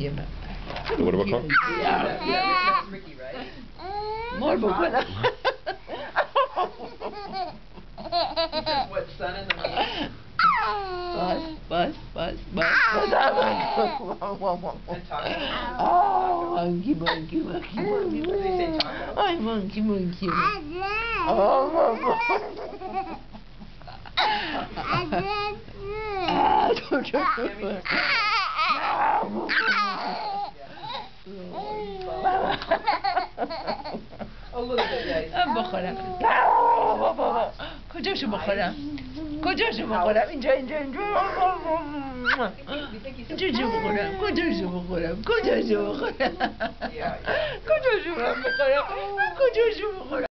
him. Hello, what about Carl? Yeah. yeah. That's Ricky, right? More, but what? what, son in the? Buzz, buzz, buzz, buzz. Oh, monkey, monkey, monkey, monkey. What did they say, Oh, monkey, monkey. Oh, monkey. I ah, don't know. بخورم. کجاشو بخورم؟ کجاشو بخورم؟ اینجا اینجا اینجا. کجاشو بخورم؟ کجاشو بخورم؟ کجاشو بخورم. کجاشو بخورم؟ کجاشو بخورم؟